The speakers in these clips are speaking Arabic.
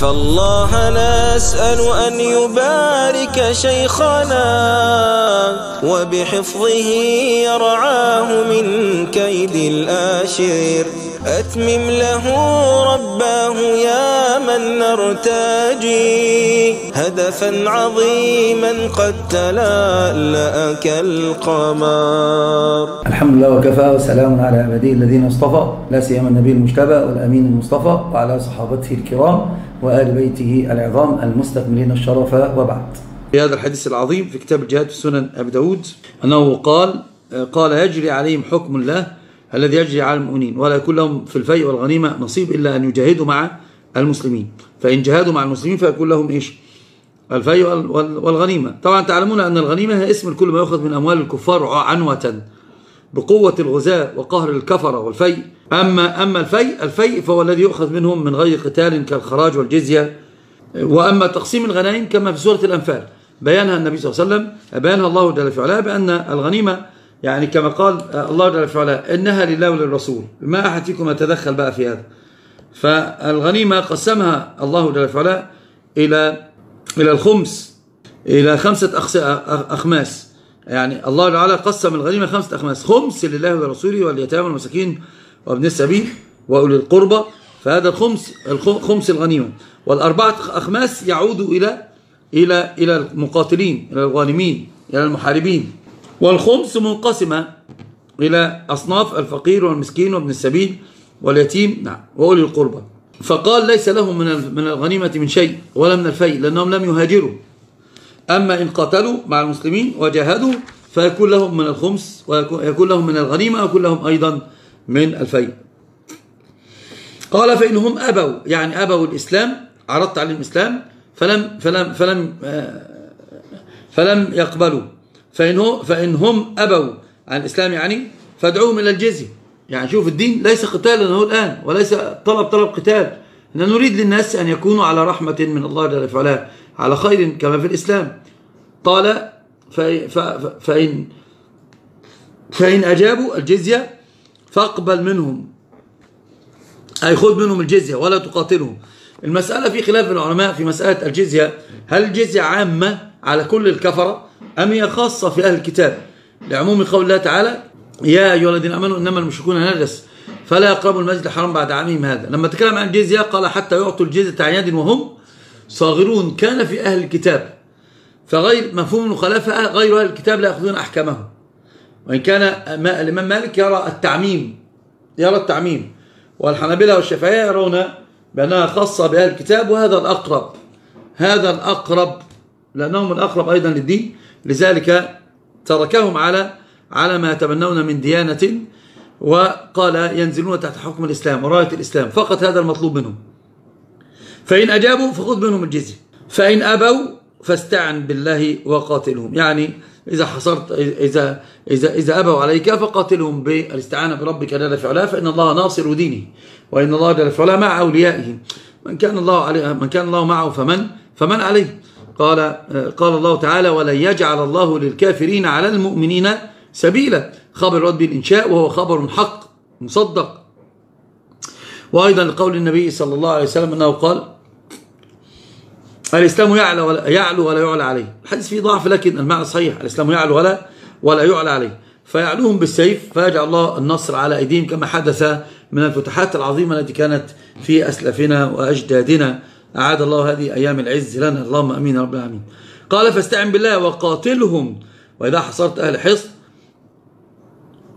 فالله نسأل أن يبارك شيخنا وبحفظه يرعاه من كيد الآشر أتمم له رباه يا من نرتجي هدفا عظيما قد تلألأ كالقمر الحمد لله وكفى وسلام على عباده الذين اصطفى لا سيما النبي المجتبى والأمين المصطفى وعلى صحابته الكرام وآل بيته العظام المستكملين الشرف وبعد. في هذا الحديث العظيم في كتاب الجهاد في سنن أبي داود أنه قال قال يجري عليهم حكم الله الذي يجري على المؤمنين. ولا يكون لهم في الفيء والغنيمة نصيب إلا أن يجاهدوا مع المسلمين. فإن جاهدوا مع المسلمين فيكون لهم إيش؟ الفيء والغنيمة. طبعا تعلمون أن الغنيمة هي اسم كل ما يؤخذ من أموال الكفار عنوة بقوة الغزاة وقهر الكفرة والفيء. أما أما الفيء الفيء فهو الذي يؤخذ منهم من غير قتال كالخراج والجزية. وأما تقسيم الغنائم كما في سورة الأنفال. بيانها النبي صلى الله عليه وسلم بيانها الله جل في علاه بأن الغنيمة يعني كما قال الله جل في علاه إنها لله وللرسول. ما أحد فيكم يتدخل بقى في هذا. فالغنيمة قسمها الله جل في علاه إلى إلى الخمس إلى خمسة أخماس. يعني الله تعالى قسم الغنيمة خمسة أخماس. خمس لله ولرسوله واليتامى والمساكين وابن السبيل وأولي القربى. فهذا الخمس خمس الغنيمة. والأربعة أخماس يعود إلى إلى إلى المقاتلين إلى الغانمين إلى المحاربين. والخمس منقسمة إلى أصناف الفقير والمسكين وابن السبيل واليتيم. نعم وأولي القربى. فقال ليس لهم من من الغنيمة من شيء ولا من الفيء لأنهم لم يهاجروا. أما إن قاتلوا مع المسلمين وجاهدوا فيكون لهم من الخمس ويكون لهم من الغنيمة ويكون لهم أيضا من الفيء. قال فإنهم أبوا يعني أبوا الإسلام عرضت عليهم الإسلام فلم فلم فلم فلم يقبلوا. فإن فإن هم أبوا عن الإسلام يعني فادعوهم إلى الجزية يعني شوف الدين ليس قتالا هو الآن وليس طلب طلب قتال. نريد للناس أن يكونوا على رحمة من الله جل وعلا على خير كما في الإسلام. قال فإن, فإن أجابوا الجزية فاقبل منهم. أي خذ منهم الجزية ولا تقاتلهم. المسألة في خلاف العلماء في مسألة الجزية هل الجزية عامة على كل الكفرة؟ أم هي خاصة في أهل الكتاب؟ لعموم قول الله تعالى يا أيها الذين أمنوا إنما المشركون نجس فلا يقربوا المسجد الحرام بعد عامهم هذا. لما تكلم عن الجزية قال حتى يعطوا الجزية عن وهم صاغرون. كان في أهل الكتاب. فغير مفهوم المخالفة غير أهل الكتاب لا يأخذون أحكامه وإن كان الإمام مالك يرى التعميم يرى التعميم. والحنابلة والشافعية يرون بأنها خاصة بأهل الكتاب وهذا الأقرب. هذا الأقرب لأنهم الأقرب أيضا للدين. لذلك تركهم على على ما يتبنون من ديانة وقال ينزلون تحت حكم الإسلام وراية الإسلام. فقط هذا المطلوب منهم. فإن أجابوا فخذ منهم الجزية. فإن أبوا فاستعن بالله وقاتلهم. يعني إذا حصرت إذا إذا إذا أبوا عليك فقاتلهم بالاستعانة بربك جل في علاه. فإن الله ناصر دينه. وإن الله جل في علاه مع أوليائه. من كان الله عليه من كان الله معه فمن فمن عليه. قال قال الله تعالى ولن يجعل الله للكافرين على المؤمنين سبيلا. خبر رد بالإنشاء وهو خبر حق مصدق. وأيضا لقول النبي صلى الله عليه وسلم أنه قال الإسلام يعلو ولا, يعلو ولا يعلى عليه. الحديث فيه ضعف لكن المعنى صحيح. الإسلام يعلو ولا ولا يعلى عليه. فيعلوهم بالسيف فيجعل الله النصر على أيديهم كما حدث من الفتوحات العظيمة التي كانت في أسلافنا وأجدادنا. أعاد الله هذه أيام العز لنا. اللهم أمين رب العالمين. قال فاستعن بالله وقاتلهم. وإذا حصرت أهل حصن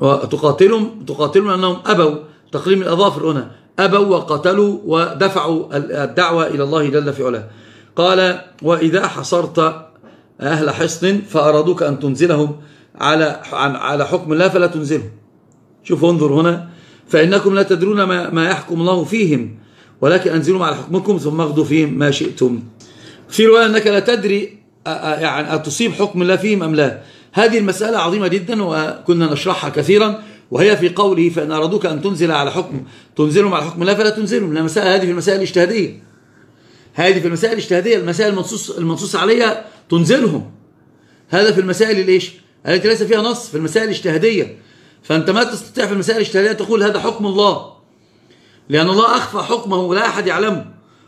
وتقاتلهم تقاتلهم أنهم أبوا. تقليم الأظافر هنا. أبوا وقتلوا ودفعوا الدعوة إلى الله جل في علاه. قال وإذا حصرت أهل حصن فأرادوك أن تنزلهم على على حكم الله فلا تنزلهم. شوفوا انظر هنا. فإنكم لا تدرون ما, ما يحكم الله فيهم. ولكن أنزلوا على حكمكم ثم اخذوا فيهم ما شئتم. في رواية أنك لا تدري يعني أتصيب حكم الله فيهم أم لا. هذه المسألة عظيمة جدا وكنا نشرحها كثيرا وهي في قوله فإن أرادوك أن تنزل على حكم تنزلهم على حكم الله فلا تنزلهم المسألة هذه في المسائل الاجتهادية. هذه في المسائل الاجتهادية المسائل المنصوص, المنصوص عليها تنزلهم. هذا في المسائل الايش التي ليس فيها نص في المسائل الاجتهادية. فأنت ما تستطيع في المسائل الاجتهادية تقول هذا حكم الله. لأن الله أخفى حكمه ولا أحد يعلمه.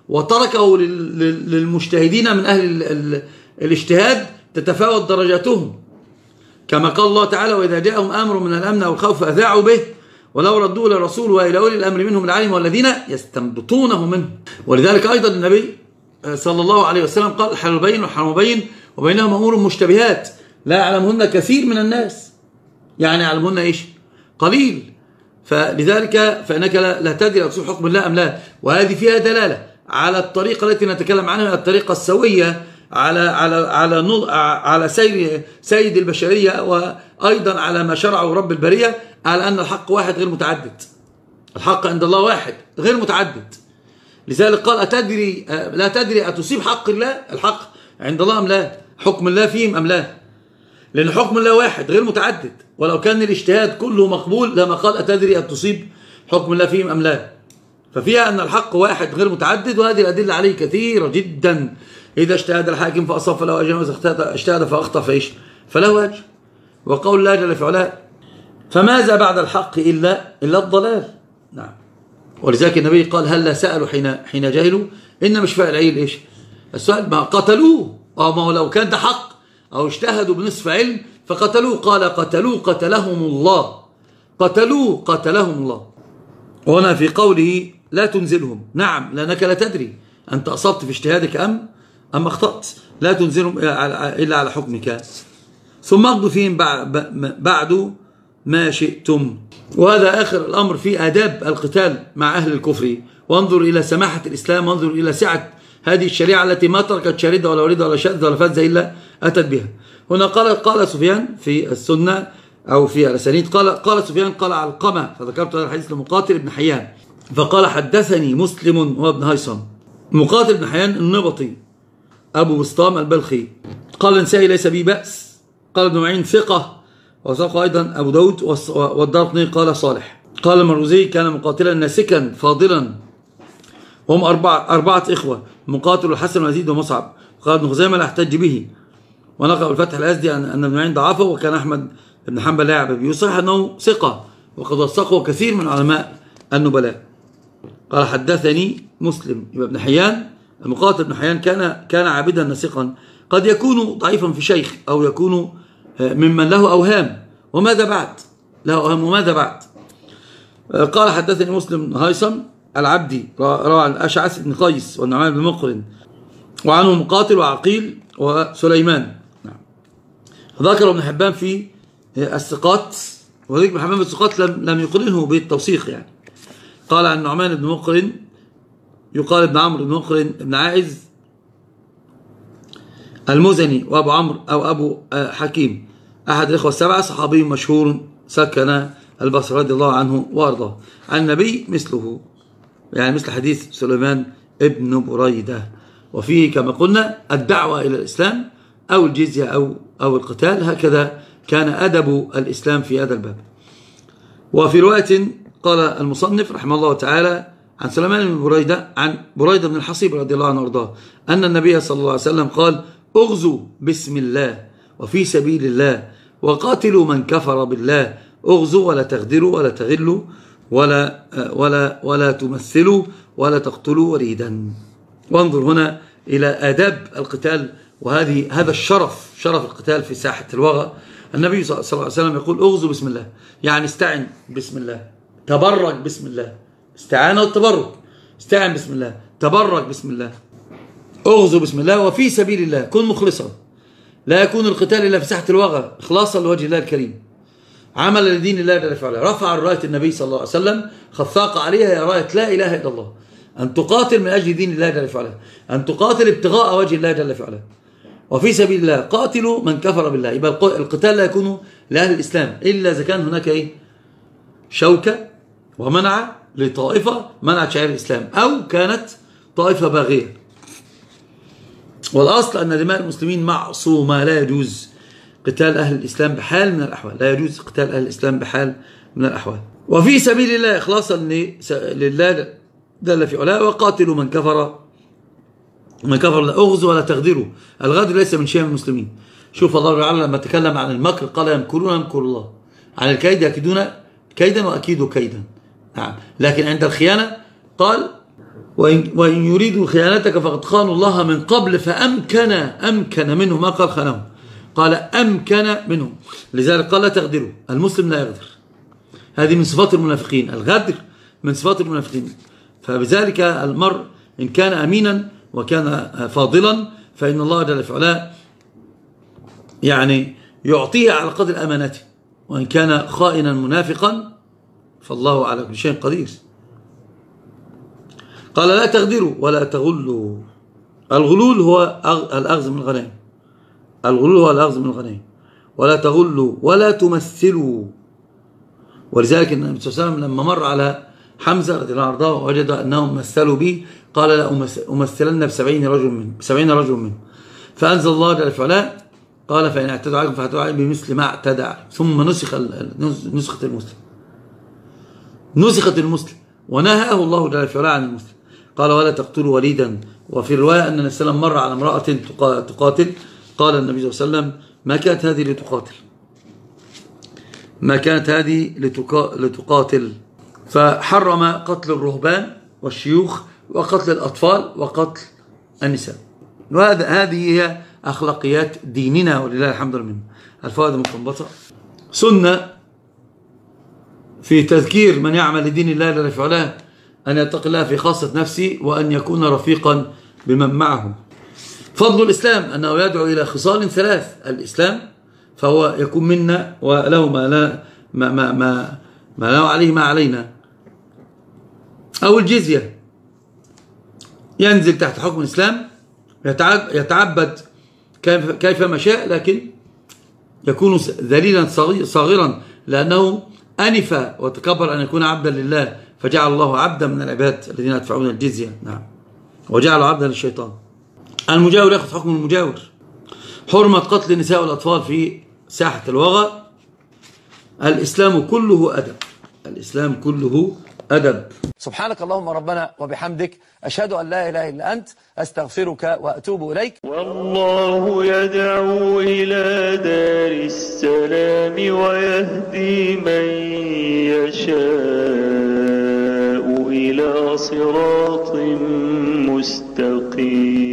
وتركه للمجتهدين من أهل الاجتهاد تتفاوت درجاتهم. كما قال الله تعالى وإذا جاءهم أمر من الأمن أو الخوف أذاعوا به ولو ردوا إلى الرسول وإلى أولي الأمر منهم العالم والذين يستنبطونه منه. ولذلك أيضا النبي صلى الله عليه وسلم قال الحلال بين والحرام بين وبينهم أمور مشتبهات. لا يعلمهن كثير من الناس. يعني يعلمهن إيش؟ قليل. فلذلك فإنك لا تدري أصول حكم الله أم لا وهذه فيها دلالة على الطريقة التي نتكلم عنها الطريقة السوية على على على على سير سيد البشرية وأيضا على ما شرعه رب البرية على أن الحق واحد غير متعدد. الحق عند الله واحد غير متعدد. لذلك قال أتدري لا تدري أتصيب حق الله الحق عند الله أم لا حكم الله فيهم أم لا لأن حكم الله واحد غير متعدد. ولو كان الاجتهاد كله مقبول لما قال أتدري أن تصيب حكم الله فيهم أم لا. ففيها أن الحق واحد غير متعدد وهذه الأدلة عليه كثيرة جدا. إذا اجتهد الحاكم فأصاب فله أجر وإذا اجتهد فأخطأ فإيش؟ فله أجر وقول الله جل في علاه فماذا بعد الحق إلا إلا الضلال؟ نعم. ولذلك النبي قال هل سألوا حين حين جهلوا إن مش فاعل عيل إيش؟ السؤال ما قتلوه؟ أو ما هو لو كان ده حق. أو اجتهدوا بنصف علم فقتلوه. قال قتلوه قتلهم الله. قتلوه قتلهم الله. وهنا في قوله لا تنزلهم. نعم لأنك لا تدري أنت أصبت في اجتهادك أم أم أخطأت. لا تنزلهم إلا على حكمك. ثم اقضوا فيهم بعد ما شئتم. وهذا آخر الأمر في آداب القتال مع أهل الكفر. وانظر إلى سماحة الإسلام وانظر إلى سعة هذه الشريعة التي ما تركت شاردة ولا وريدة ولا شاذة ولا فزة إلا أتت بها. هنا قال قال سفيان في السنة أو في الأسانيد قال قال سفيان قال علقمة فذكرت هذا الحديث لمقاتل بن حيان فقال حدثني مسلم وابن هيثم. مقاتل بن حيان النبطي أبو بسطام البلخي. قال النسائي ليس بي بأس. قال ابن معين ثقة. وساق أيضا أبو داود والدارقني قال صالح. قال المروزي كان مقاتلا ناسكا فاضلا. هم أربعة, أربعة إخوة مقاتل الحسن ويزيد ومصعب. قال ابن خزيمة لا أحتج به. ونقل الفتح الأزدي أن ابن معين ضعفه وكان أحمد بن حنبل لا يعبد يصح أنه ثقة وقد وثقه كثير من علماء النبلاء. قال حدثني مسلم ابن حيان. المقاتل ابن حيان كان كان عابدا ناسقا. قد يكون ضعيفا في شيخ أو يكون ممن له أوهام. وماذا بعد؟ له أوهام وماذا بعد؟ قال حدثني مسلم هيثم العبدي روى عن أشعث بن قيس والنعمان بن مقرن. وعنه مقاتل وعقيل وسليمان. ذكر ابن حبان في الثقات وذلك ابن حبان في الثقات لم, لم يقرنه بالتوثيق يعني. قال عن نعمان بن مقرن يقال ابن عمرو بن مقرن بن عائز المزني وأبو عمرو أو أبو آه، حكيم. أحد الإخوة السبعة صحابي مشهور سكن البصره رضي الله عنه وأرضاه. عن النبي مثله يعني مثل حديث سليمان ابن بريدة. وفيه كما قلنا الدعوة إلى الإسلام أو الجزية أو أو القتال هكذا كان أدب الإسلام في هذا الباب. وفي رواية قال المصنف رحمه الله تعالى عن سليمان بن بريدة عن بريدة بن الحصيب رضي الله عنه وأرضاه أن النبي صلى الله عليه وسلم قال أغزوا بسم الله وفي سبيل الله وقاتلوا من كفر بالله أغزوا ولا تغدروا ولا تغلوا ولا ولا ولا تمثلوا ولا تقتلوا وليدا. وانظر هنا إلى آداب القتال وهذه هذا الشرف شرف القتال في ساحة الوغى. النبي صلى الله عليه وسلم يقول اغزوا بسم الله يعني استعن بسم الله تبرك بسم الله. استعانة والتبرك استعن بسم الله تبرك بسم الله. اغزو بسم الله وفي سبيل الله كن مخلصا. لا يكون القتال إلا في ساحة الوغى إخلاصا لوجه الله الكريم. عمل لدين الله جل وعلا. رفع راية النبي صلى الله عليه وسلم خفاق عليها راية لا إله إلا الله. أن تقاتل من أجل دين الله جل وعلا. أن تقاتل ابتغاء وجه الله جل وعلا. وفي سبيل الله قاتلوا من كفر بالله. يبقى القتال لا يكون لأهل الإسلام إلا إذا كان هناك إيه؟ شوكة ومنع لطائفة منعت شعائر الإسلام أو كانت طائفة باغية. والأصل أن دماء المسلمين معصومة لا يجوز قتال أهل الإسلام بحال من الأحوال لا يجوز قتال أهل الإسلام بحال من الأحوال. وفي سبيل الله إخلاصا لله دل في علاه وقاتلوا من كفر من كفر لا أغزوا ولا تغدروا. الغدر ليس من شيء من المسلمين. شوف الله تعالى لما تكلم عن المكر قال يمكرون يمكر الله. عن الكيد يكيدون كيدا وأكيدوا كيدا. نعم. لكن عند الخيانة قال وإن, وإن يريدوا خيانتك فقد خانوا الله من قبل فأمكن أمكن منه ما قال خانهم؟ قال أمكن منهم. لذلك قال لا تغدروا. المسلم لا يغدر. هذه من صفات المنافقين. الغدر من صفات المنافقين. فبذلك المرء إن كان أمينا وكان فاضلا فإن الله جل في يعني يعطيه على قدر أمانته وإن كان خائنا منافقا فالله على كل شيء قدير. قال لا تغدروا ولا تغلوا. الغلول هو الأغز من الغنائم. الغلول هو الأغز من الغنائم. ولا تغلوا ولا تمثلوا. ولذلك النبي صلى الله عليه وسلم لما مر على حمزة رضي الله عنه وجد أنهم مثلوا به قال لا أمثلن بسبعين رجل من بسبعين رجل منه. فأنزل الله جل وعلا قال فإن اعتدوا عليكم فاعتدوا عليكم بمثل ما اعتدى ثم نسخ نسخة المسلم. نسخت المسلم. ونهاه الله جل وعلا عن المسلم. قال ولا تقتلوا وليدا. وفي رواية أن النبي صلى الله عليه وسلم مر على امرأة تقاتل. قال النبي صلى الله عليه وسلم ما كانت هذه لتقاتل؟ ما كانت هذه لتقاتل؟ فحرم قتل الرهبان والشيوخ وقتل الأطفال وقتل النساء. وهذا هذه هي أخلاقيات ديننا ولله الحمد لله الفوائد المستنبطة سنة في تذكير من يعمل لدين الله جل وعلا أن يتقي الله في خاصة نفسه وأن يكون رفيقا بمن معه. فضل الإسلام أنه يدعو إلى خصال ثلاث. الإسلام فهو يكون منا وله ما, لا ما, ما, ما, ما له عليه ما علينا. أو الجزية. ينزل تحت حكم الإسلام يتعبد كيف ما شاء لكن يكون ذليلا صغيرا لأنه أنف وتكبر أن يكون عبدا لله فجعل الله عبدا من العباد الذين يدفعون الجزية. نعم. وجعل عبدا للشيطان. المجاور يأخذ حكم المجاور. حرمة قتل النساء والأطفال في ساحة الوغى. الإسلام كله أدب. الإسلام كله أدب. سبحانك اللهم ربنا وبحمدك أشهد أن لا إله إلا أنت أستغفرك وأتوب إليك. والله يدعو إلى دار السلام ويهدي من يشاء إلى صراط مستقيم.